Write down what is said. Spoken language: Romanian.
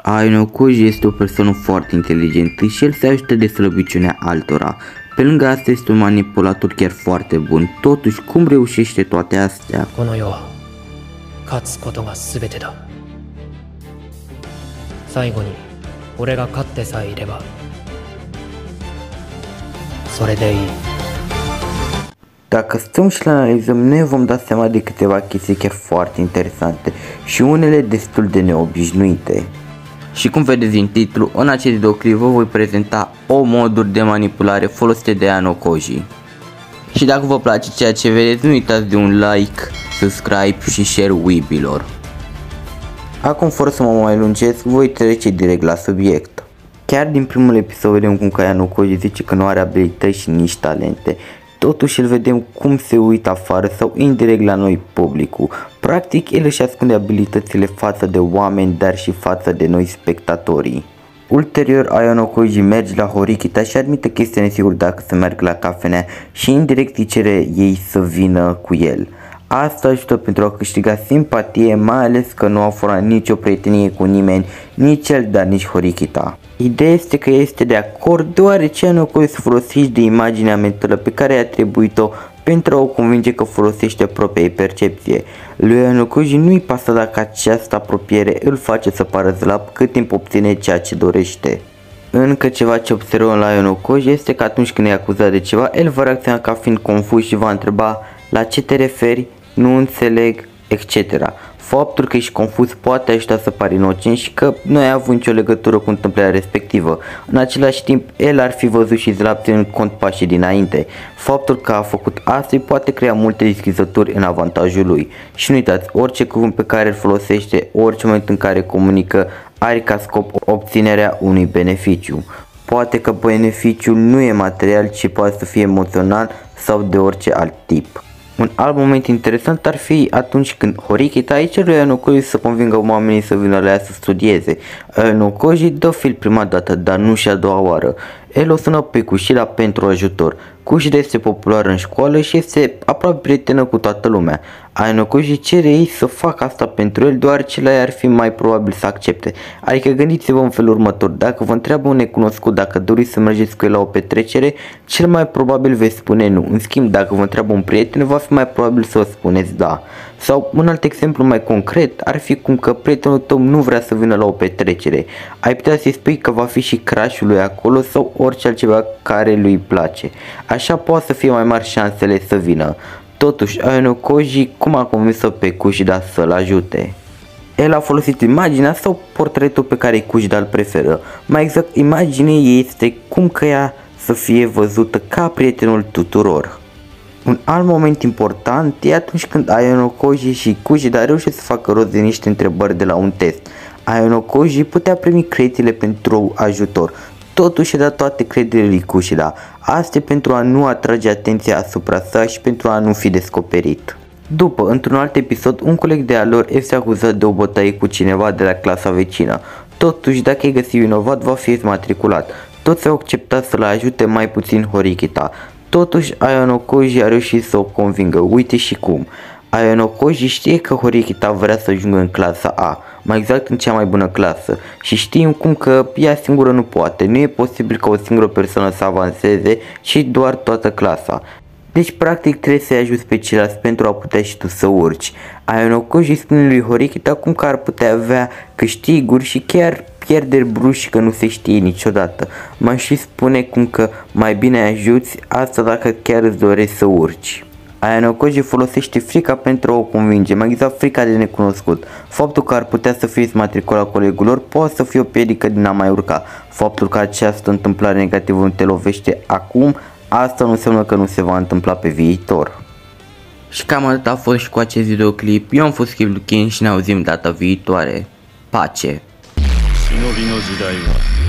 Ainokuji este o persoană foarte inteligentă și el se ajută de slăbiciunea altora. Pe lângă asta este un manipulator chiar foarte bun. Totuși, cum reușește toate astea? この世は勝つことが全てだ最後に俺が勝ってさえいればそれでいい Dacă stăm și le analizăm, ne vom da seama de câteva chestii chiar foarte interesante și unele destul de neobișnuite. Și cum vedeți din titlu, în acest videoclip vă voi prezenta o moduri de manipulare folosite de Ano Koji. Și dacă vă place ceea ce vedeți, nu uitați de un like, subscribe și share Weebilor. Acum, fără să mă mai lungesc, voi trece direct la subiect. Chiar din primul episod vedem cum Kayano Koji zice că nu are abilități și nici talente. Totuși îl vedem cum se uită afară sau indirect la noi publicul. Practic el își ascunde abilitățile față de oameni, dar și față de noi spectatorii. Ulterior, Ayano Koji merge la Horikita și admite că este nesigur dacă să meargă la cafenea și indirect îi cere ei să vină cu el. Asta ajută pentru a câștiga simpatie, mai ales că nu a format nicio prietenie cu nimeni, nici el, dar nici Horikita. Ideea este că este de acord deoarece nu să folosești de imaginea mentală pe care a atribuit-o pentru a o convinge că folosește propria percepție. Lui Anukoji nu-i pasă dacă această apropiere îl face să pară slab cât timp obține ceea ce dorește. Încă ceva ce observăm la Ionokoji este că atunci când e acuzat de ceva, el va reacționa ca fiind confuz și va întreba la ce te referi, nu înțeleg, etc. Faptul că ești confuz poate ajuta să pari inocent și că nu ai avut nicio legătură cu întâmplarea respectivă. În același timp, el ar fi văzut și slab ținând cont pașii dinainte. Faptul că a făcut asta îi poate crea multe deschizături în avantajul lui. Și nu uitați, orice cuvânt pe care îl folosește, orice moment în care comunică, are ca scop obținerea unui beneficiu. Poate că beneficiul nu e material, ci poate să fie emoțional sau de orice alt tip. Un alt moment interesant ar fi atunci când Horikita îi cere Anukoji să convingă oamenii să vină la ea să studieze. Anukoji dă fil prima dată, dar nu și a doua oară. El o sună pe Kushida pentru ajutor. Kushida este populară în școală și este aproape prietenă cu toată lumea. Ainokoji cere ei să facă asta pentru el deoarece la ea ar fi mai probabil să accepte. Adică gândiți-vă în felul următor, dacă vă întreabă un necunoscut dacă doriți să mergeți cu el la o petrecere, cel mai probabil veți spune nu. În schimb, dacă vă întreabă un prieten, va fi mai probabil să vă spuneți da. Sau un alt exemplu mai concret ar fi cum că prietenul tău nu vrea să vină la o petrecere. Ai putea să-i spui că va fi și crashul lui acolo sau orice altceva care lui place. Așa poate să fie mai mari șansele să vină. Totuși, Ayano Koji cum a convins-o pe Kushida să-l ajute? El a folosit imaginea sau portretul pe care Kushida îl preferă. Mai exact, imaginea ei este cum că ea să fie văzută ca prietenul tuturor. Un alt moment important e atunci când Ayano Koji și Kushida reușesc să facă rost de niște întrebări de la un test. Ayano Koji putea primi creditele pentru ajutor, totuși a dat toate creditele lui Kushida. Asta e pentru a nu atrage atenția asupra sa și pentru a nu fi descoperit. După, într-un alt episod, un coleg de al lor este acuzat de o bătaie cu cineva de la clasa vecină. Totuși, dacă e găsit vinovat, va fi matriculat. Toți au acceptat să-l ajute mai puțin Horikita. Totuși, Ayano Koji a reușit să o convingă, uite și cum. Ayano Koji știe că Horikita vrea să ajungă în clasa A, mai exact în cea mai bună clasă și știm cum că ea singură nu poate, nu e posibil ca o singură persoană să avanseze, ci doar toată clasa. Deci practic trebuie să-i ajuți pe ceilalți pentru a putea și tu să urci. Ayano Koji spune lui Horikita cum că ar putea avea câștiguri și chiar pierderi bruși că nu se știe niciodată. Mai și spune cum că mai bine ajuți asta dacă chiar îți dorești să urci. Ayano Koji folosește frica pentru a o convinge, mai exact frica de necunoscut. Faptul că ar putea să fie matricola colegilor poate să fie o piedică din a mai urca. Faptul că această întâmplare negativă nu te lovește acum, asta nu înseamnă că nu se va întâmpla pe viitor. Și cam atât a fost și cu acest videoclip. Eu am fost Kip Lukin și ne auzim data viitoare. Pace! 忍びの時代は